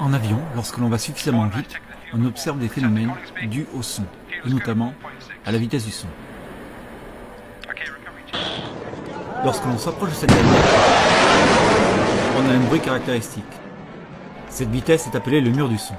En avion, lorsque l'on va suffisamment vite, on observe des phénomènes dus au son, et notamment à la vitesse du son. Lorsque l'on s'approche de cette dernière, on a un bruit caractéristique. Cette vitesse est appelée le mur du son.